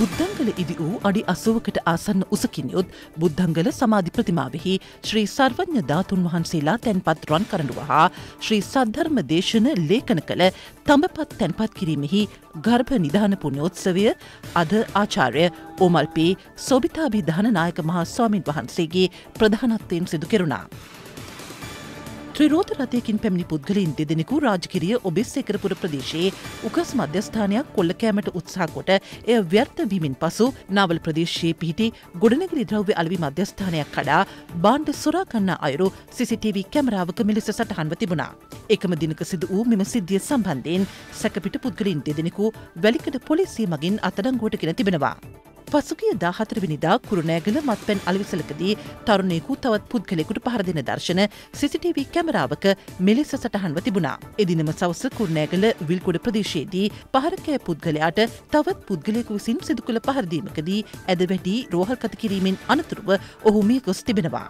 බුද්ධංගල ඉදි වූ අඩි අසුවකට ආසන්න උසකින් යුත් බුද්ධංගල සමාධි ප්‍රතිමාවෙහි ශ්‍රී සර්වඥ ධාතුන් වහන්සේලා තැන්පත් රන් කරඩුව හා ශ්‍රී සද්ධර්ම දේශන ලේඛන කළ තඹපත් තැන්පත් කිරීමෙහි ගර්භ නිධාන පුුණ්‍යෝත්සවය අද ආචාර්ය ඕමල්පේ සොබිතාභිධාන නායක මහා ස්වාමින් වහන්සේගේ ප්‍රධානත්වයෙන් සිදු කෙරුණා. ත්‍රිරෝධ රථයකින් පැමිණි පුද්ගලයින් දෙදෙනෙකු රාජකිරිය ඔබෙස්සේකරපුර ප්‍රදේශයේ උකස් මධ්‍යස්ථානයක් කොල්ලකෑමට උත්සා කොට එය ව්‍යර්ථ වීමෙන් පසු නාවල ප්‍රදේශයේ පිහිටි ගොඩනගරි ද්‍රව්‍ය අලවි මධ්‍යස්ථානයක් කඩා බාණ්ඩ සොරාකන්න අයුරු CCTV කැමරාවක මෙලෙස සටහන්ව තිබුණා. එකම දිනක සිදු වූ මෙම සිද්ධිය සම්බන්ධයෙන් සැකපිට පුද්ගලින් දෙදෙනෙකු වැලිකඩ පොලිසිය මගින් අතඩංගුවට ගෙන තිබෙනවා. පසුගිය දාහතරවිනිදා කුරුණෑගල මත්පැන් අලිවිසලකදී තරුණයකු තවත් පුද්ගලෙකුට පහර දෙන දර්ශන CCTV කැමරාවක මෙලෙස සටහන්ව තිබුණා. එදිනම සවස කුරුණෑගල විල්කොඩ ප්‍රදේශයේදී පහරකෑ පුද්ගලයාට තවත් පුද්ගලයෙකු විසින් සිදු කළ පහරදීමකදී ඇද වැටී රෝහල්කත කිරීමෙන් අනතුරුව ඔහු මිය ගොස් තිබෙනවා.